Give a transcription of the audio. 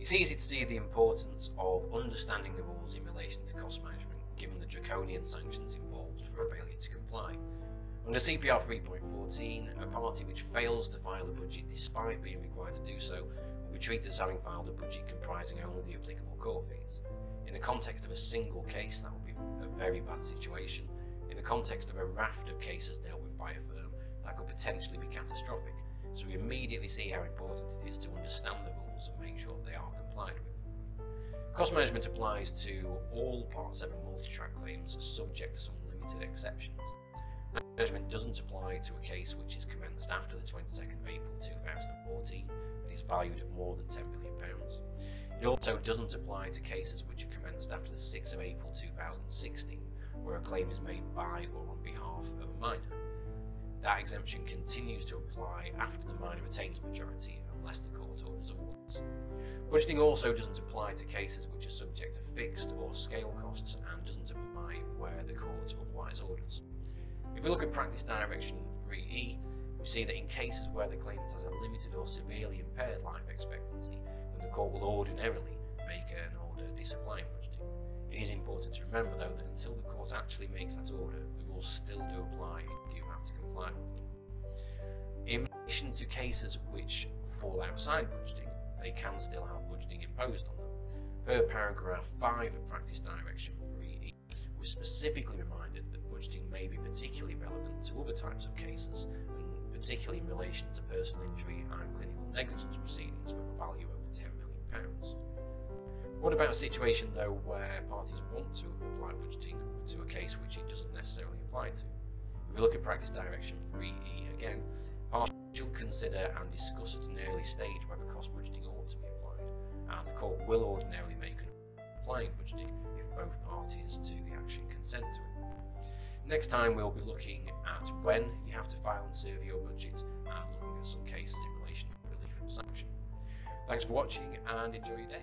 It's easy to see the importance of understanding the rules in relation to cost management, given the draconian sanctions involved for a failure to comply. Under CPR 3.14, a party which fails to file a budget despite being required to do so will be treated as having filed a budget comprising only the applicable court fees. In the context of a single case, that would be a very bad situation. In the context of a raft of cases dealt with by a firm, that could potentially be catastrophic. So we immediately see how important it is to understand the rules and make sure they are complied with. Cost management applies to all Part 7 multi-track claims subject to some limited exceptions. Management doesn't apply to a case which is commenced after the 22nd of April 2014 and is valued at more than £10 million. It also doesn't apply to cases which are commenced after the 6th of April 2016 where a claim is made by or on behalf of a minor. That exemption continues to apply after the minor attains majority unless the court orders otherwise. Budgeting also doesn't apply to cases which are subject to fixed or scale costs and doesn't apply where the court otherwise orders. If we look at practice direction 3e, we see that in cases where the claimant has a limited or severely impaired life expectancy, then the court will ordinarily make an order disapplying budgeting. It is important to remember though that until the court actually makes that order, the rules still do apply and you have to comply with them. In relation to cases which fall outside budgeting, they can still have budgeting imposed on them. Per paragraph 5 of Practice Direction 3E, we're specifically reminded that budgeting may be particularly relevant to other types of cases, and particularly in relation to personal injury and clinical negligence proceedings with a value over £10 million. What about a situation though where parties want to apply budgeting to a case which it doesn't necessarily apply to? If we look at Practice Direction 3E again, should consider and discuss at an early stage whether cost budgeting ought to be applied, and the court will ordinarily make an applying budgeting if both parties to the action consent to it. Next time we'll be looking at when you have to file and serve your budget and looking at some cases in relation to relief from sanction. Thanks for watching and enjoy your day.